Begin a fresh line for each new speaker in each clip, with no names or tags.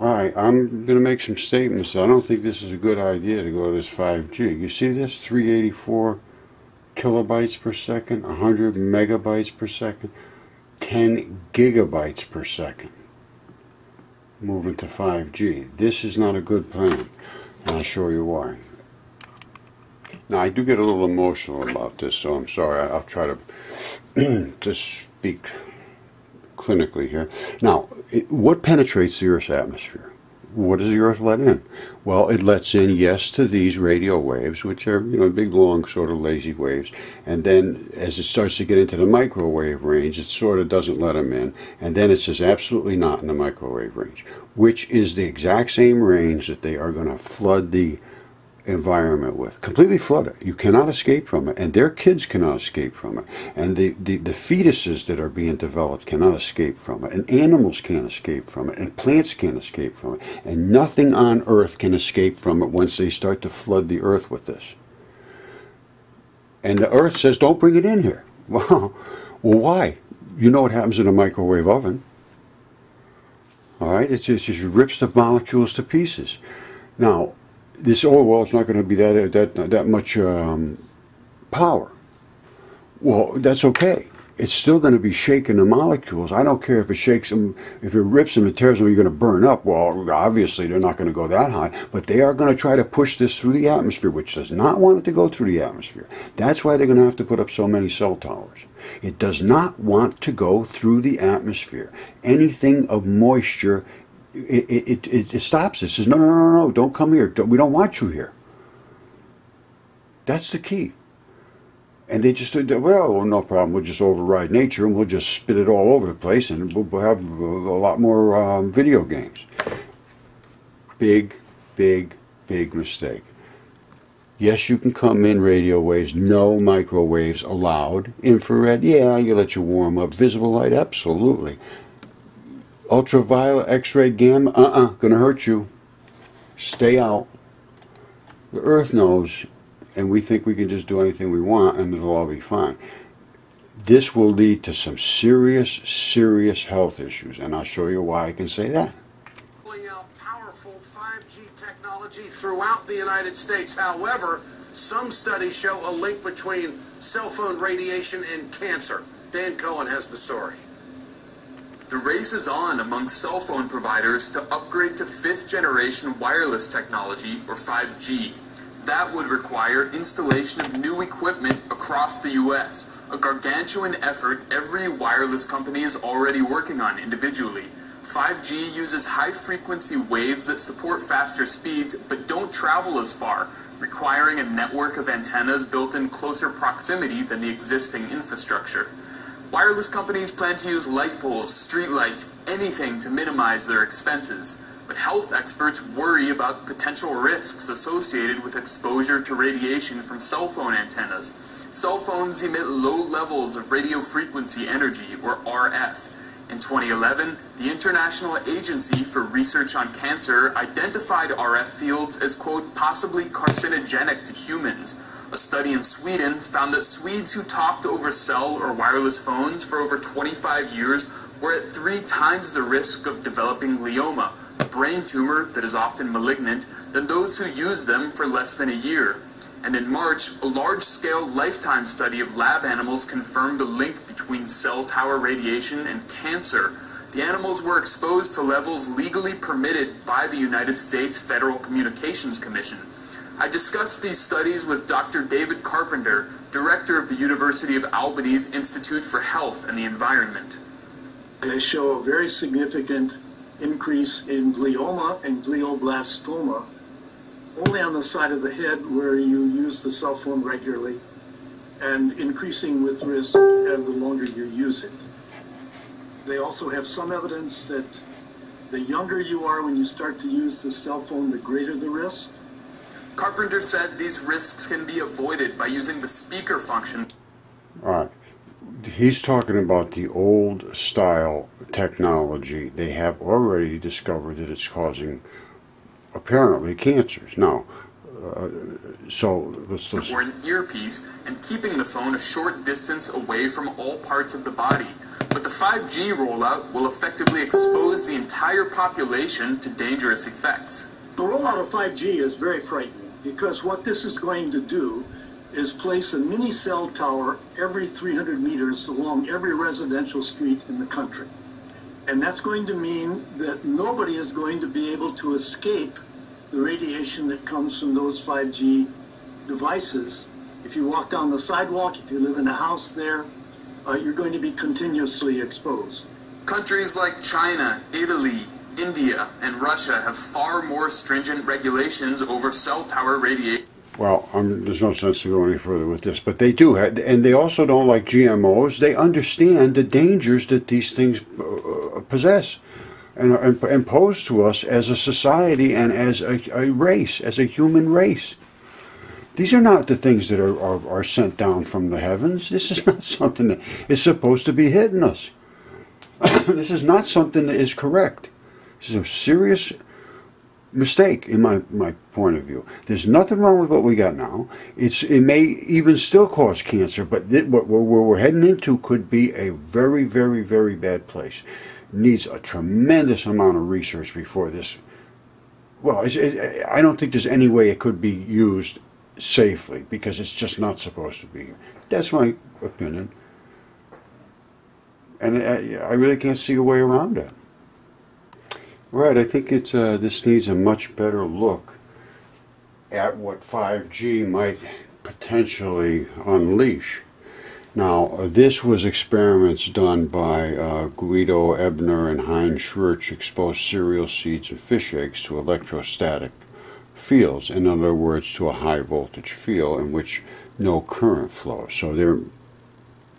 All right, I'm going to make some statements. I don't think this is a good idea to go to this 5G. You see this? 384 kilobytes per second, 100 megabytes per second, 10 gigabytes per second. Moving to 5G. This is not a good plan, and I'll show you why. Now, I do get a little emotional about this, so I'm sorry. I'll try to just speak clinically here. Now, it, what penetrates the Earth's atmosphere? What does the Earth let in? Well, it lets in yes to these radio waves, which are you know big, long, sort of lazy waves, and then as it starts to get into the microwave range, it sort of doesn't let them in, and then it says absolutely not in the microwave range, which is the exact same range that they are going to flood the environment with. Completely flooded. You cannot escape from it, and their kids cannot escape from it. And the, the, the fetuses that are being developed cannot escape from it, and animals can't escape from it, and plants can't escape from it, and nothing on earth can escape from it once they start to flood the earth with this. And the earth says, don't bring it in here. Well, well why? You know what happens in a microwave oven. All right, it just, it just rips the molecules to pieces. Now, this oh well is not going to be that that that much um, power. Well that's okay. It's still going to be shaking the molecules. I don't care if it shakes them if it rips them and tears them you're going to burn up. Well obviously they're not going to go that high but they are going to try to push this through the atmosphere which does not want it to go through the atmosphere. That's why they're going to have to put up so many cell towers. It does not want to go through the atmosphere. Anything of moisture it, it, it, stops it. says, no, no, no, no, don't come here. we don't want you here. That's the key. And they just well, no problem. We'll just override nature and we'll just spit it all over the place and we'll have a lot more um, video games. Big, big, big mistake. Yes, you can come in radio waves. No microwaves allowed. Infrared, yeah, you let you warm up. Visible light, absolutely ultraviolet, X-ray, gamma, uh-uh, gonna hurt you. Stay out. The Earth knows, and we think we can just do anything we want and it'll all be fine. This will lead to some serious, serious health issues, and I'll show you why I can say that.
Powerful 5G technology throughout the United States. However, some studies show a link between cell phone radiation and cancer. Dan Cohen has the story.
The race is on among cell phone providers to upgrade to fifth generation wireless technology, or 5G. That would require installation of new equipment across the U.S., a gargantuan effort every wireless company is already working on individually. 5G uses high frequency waves that support faster speeds but don't travel as far, requiring a network of antennas built in closer proximity than the existing infrastructure. Wireless companies plan to use light poles, streetlights, anything to minimize their expenses. But health experts worry about potential risks associated with exposure to radiation from cell phone antennas. Cell phones emit low levels of radio frequency energy, or RF. In 2011, the International Agency for Research on Cancer identified RF fields as, quote, possibly carcinogenic to humans. A study in Sweden found that Swedes who talked over cell or wireless phones for over 25 years were at three times the risk of developing glioma, a brain tumor that is often malignant, than those who used them for less than a year. And in March, a large-scale lifetime study of lab animals confirmed a link between cell tower radiation and cancer. The animals were exposed to levels legally permitted by the United States Federal Communications Commission. I discussed these studies with Dr. David Carpenter, director of the University of Albany's Institute for Health and the Environment.
They show a very significant increase in glioma and glioblastoma only on the side of the head where you use the cell phone regularly and increasing with risk and the longer you use it. They also have some evidence that the younger you are when you start to use the cell phone, the greater the risk.
Carpenter said these risks can be avoided by using the speaker function.
All right. He's talking about the old style technology. They have already discovered that it's causing apparently cancers. Now, uh, so let's, let's
or an earpiece and keeping the phone a short distance away from all parts of the body. But the 5G rollout will effectively expose the entire population to dangerous effects.
The rollout of 5G is very frightening because what this is going to do is place a mini cell tower every 300 meters along every residential street in the country. And that's going to mean that nobody is going to be able to escape the radiation that comes from those 5G devices. If you walk down the sidewalk, if you live in a house there, uh, you're going to be continuously exposed.
Countries like China, Italy, India, and Russia have far more stringent regulations over cell tower radiation.
Well, there's no sense to go any further with this, but they do, have, and they also don't like GMOs. They understand the dangers that these things uh, possess and, and, and pose to us as a society and as a, a race, as a human race. These are not the things that are, are, are sent down from the heavens. This is not something that is supposed to be hitting us. this is not something that is correct. This is a serious mistake in my, my point of view. There's nothing wrong with what we got now. It's it may even still cause cancer, but th- what we're, heading into could be a very very very bad place. Needs a tremendous amount of research before this. Well, it, I don't think there's any way it could be used safely because it's just not supposed to be. That's my opinion, and I, I really can't see a way around it. Right, I think it's uh, this needs a much better look at what 5G might potentially unleash. Now, uh, this was experiments done by uh, Guido Ebner and Heinz Schurch exposed cereal seeds and fish eggs to electrostatic fields, in other words, to a high voltage field in which no current flows. So they're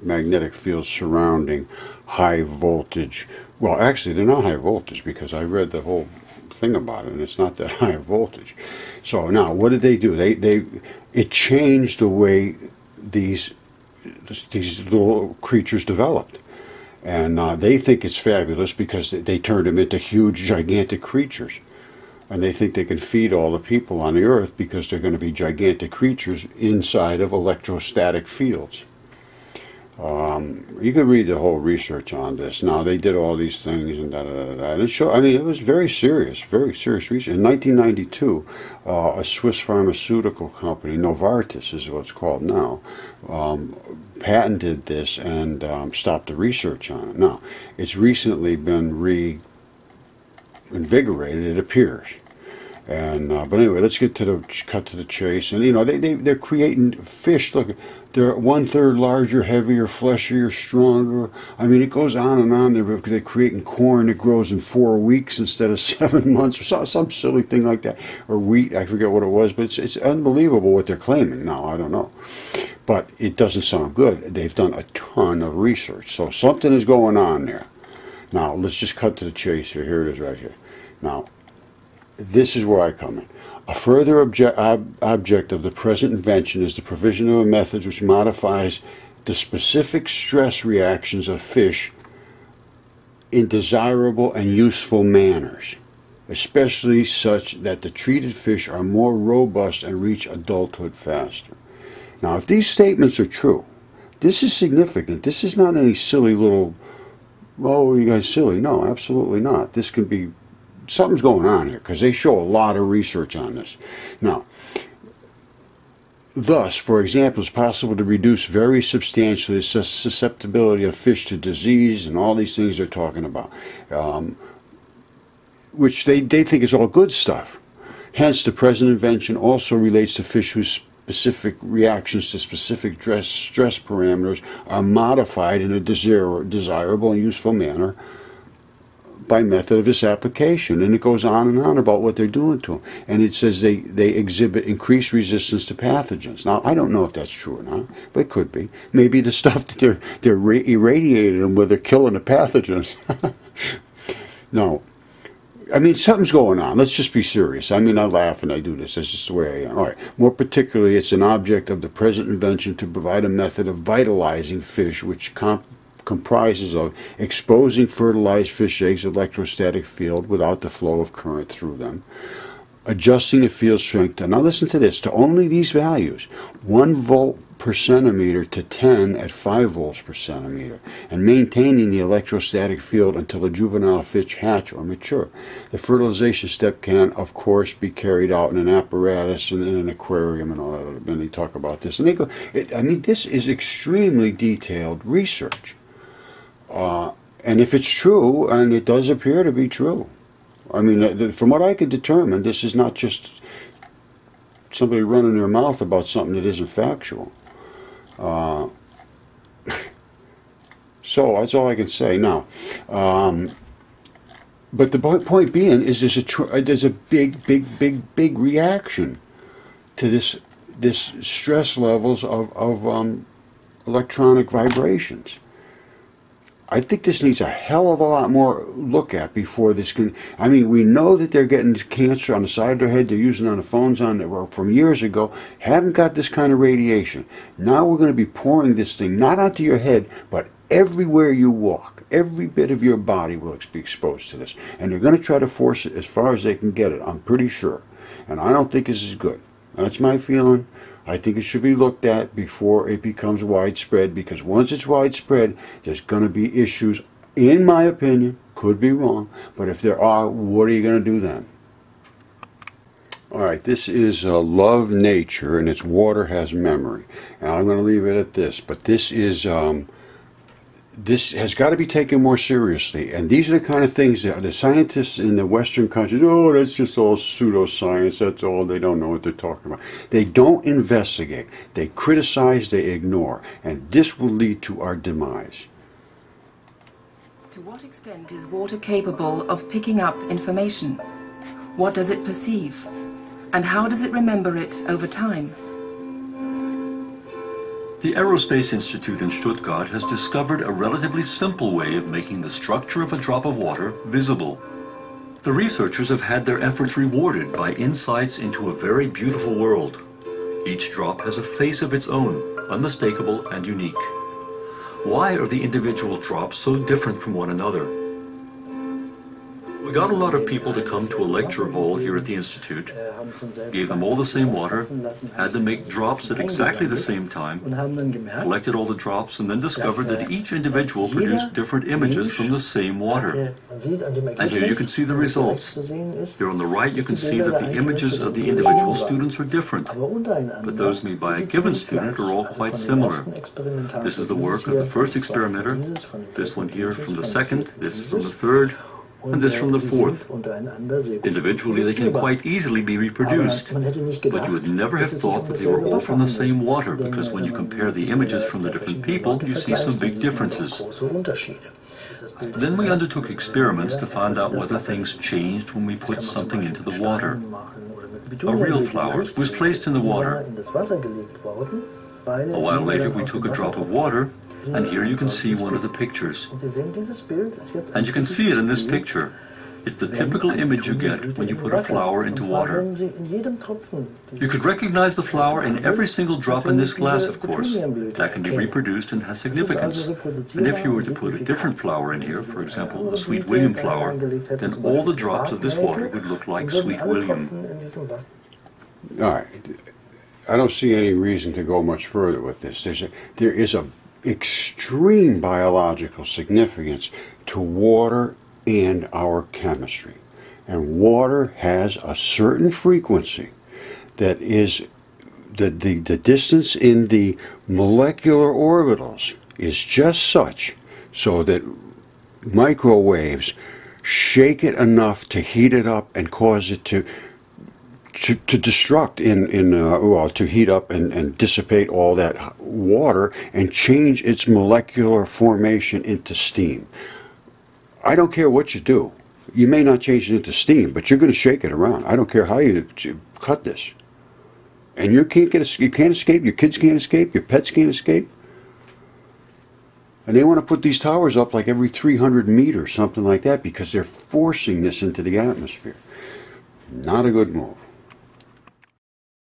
magnetic fields surrounding high voltage well, actually, they're not high voltage because I read the whole thing about it, and it's not that high voltage. So now, what did they do? They they it changed the way these these little creatures developed, and uh, they think it's fabulous because they, they turned them into huge, gigantic creatures, and they think they can feed all the people on the earth because they're going to be gigantic creatures inside of electrostatic fields. Um, you could read the whole research on this. Now they did all these things and da da da da. And it showed, I mean, it was very serious, very serious research. In 1992, uh, a Swiss pharmaceutical company, Novartis is what it's called now, um, patented this and um, stopped the research on it. Now it's recently been reinvigorated. It appears. And uh, but anyway, let's get to the cut to the chase. And you know, they they they're creating fish. Look they're one third larger, heavier, fleshier, stronger. I mean, it goes on and on. They're, they're creating corn that grows in four weeks instead of seven months, or some, some silly thing like that, or wheat. I forget what it was, but it's it's unbelievable what they're claiming now. I don't know, but it doesn't sound good. They've done a ton of research, so something is going on there. Now let's just cut to the chase here. Here it is, right here. Now, this is where I come in. A further obje- ob- object of the present invention is the provision of a method which modifies the specific stress reactions of fish in desirable and useful manners, especially such that the treated fish are more robust and reach adulthood faster. Now, if these statements are true, this is significant. This is not any silly little, oh, you guys silly. No, absolutely not. This can be something's going on here because they show a lot of research on this. Now, thus, for example, it's possible to reduce very substantially the susceptibility of fish to disease and all these things they're talking about, um, which they, they think is all good stuff. Hence, the present invention also relates to fish whose specific reactions to specific stress, stress parameters are modified in a desir- desirable and useful manner by method of this application. And it goes on and on about what they're doing to them. And it says they, they exhibit increased resistance to pathogens. Now, I don't know if that's true or not, but it could be. Maybe the stuff that they're, they're irradiating them with, they're killing the pathogens. no. I mean, something's going on. Let's just be serious. I mean, I laugh and I do this. That's just the way I am. All right. More particularly, it's an object of the present invention to provide a method of vitalizing fish which comp- comprises of exposing fertilized fish eggs electrostatic field without the flow of current through them, adjusting the field strength. to- Now listen to this, to only these values, 1 volt per centimeter to 10 at 5 volts per centimeter, and maintaining the electrostatic field until the juvenile fish hatch or mature. The fertilization step can, of course, be carried out in an apparatus and in an aquarium and all that. And they talk about this. And they go, it, I mean, this is extremely detailed research. Uh, and if it's true, and it does appear to be true, I mean, uh, from what I could determine, this is not just somebody running their mouth about something that isn't factual. Uh, so that's all I can say now. Um, but the point being is there's a uh, there's a big big big big reaction to this this stress levels of of um, electronic vibrations. I think this needs a hell of a lot more look at before this can. I mean, we know that they're getting cancer on the side of their head. They're using on the phones on the, were from years ago. Haven't got this kind of radiation. Now we're going to be pouring this thing not onto your head, but everywhere you walk. Every bit of your body will be exposed to this, and they're going to try to force it as far as they can get it. I'm pretty sure, and I don't think this is good. That's my feeling. I think it should be looked at before it becomes widespread because once it's widespread, there's going to be issues, in my opinion, could be wrong, but if there are, what are you going to do then? All right, this is uh, Love Nature and its Water Has Memory. And I'm going to leave it at this, but this is. Um, this has got to be taken more seriously. And these are the kind of things that the scientists in the Western countries, oh, that's just all pseudoscience. That's all. They don't know what they're talking about. They don't investigate. They criticize. They ignore. And this will lead to our demise.
To what extent is water capable of picking up information? What does it perceive? And how does it remember it over time?
The Aerospace Institute in Stuttgart has discovered a relatively simple way of making the structure of a drop of water visible. The researchers have had their efforts rewarded by insights into a very beautiful world. Each drop has a face of its own, unmistakable and unique. Why are the individual drops so different from one another? We got a lot of people to come to a lecture hall here at the Institute, gave them all the same water, had them make drops at exactly the same time, collected all the drops, and then discovered that each individual produced different images from the same water.
And here you can see the results.
Here on the right, you can see that the images of the individual students are different,
but those made by a given student are all quite similar.
This is the work of the first experimenter, this one here from the second, this from the third, and this from the fourth. Individually, they can quite easily be reproduced, but you would never have thought that they were all from the same water, because when you compare the images from the different people, you see some big differences. Then we undertook experiments to find out whether things changed when we put something into the water. A real flower was placed in the water. A while later, we took a drop of water, and here you can see one of the pictures. And you can see it in this picture. It's the typical image you get when you put a flower into water. You could recognize the flower in every single drop in this glass, of course. That can be reproduced and has significance. And if you were to put a different flower in here, for example, a Sweet William flower, then all the drops of this water would look like Sweet William.
All right. I don't see any reason to go much further with this. There's a, there is a extreme biological significance to water and our chemistry. And water has a certain frequency that is the, the, the distance in the molecular orbitals is just such so that microwaves shake it enough to heat it up and cause it to to, destruct in in uh, well to heat up and, and dissipate all that water and change its molecular formation into steam. I don't care what you do. You may not change it into steam, but you're going to shake it around. I don't care how you, you cut this. And you can't get you can't escape. Your kids can't escape. Your pets can't escape. And they want to put these towers up like every 300 meters, something like that, because they're forcing this into the atmosphere. Not a good move.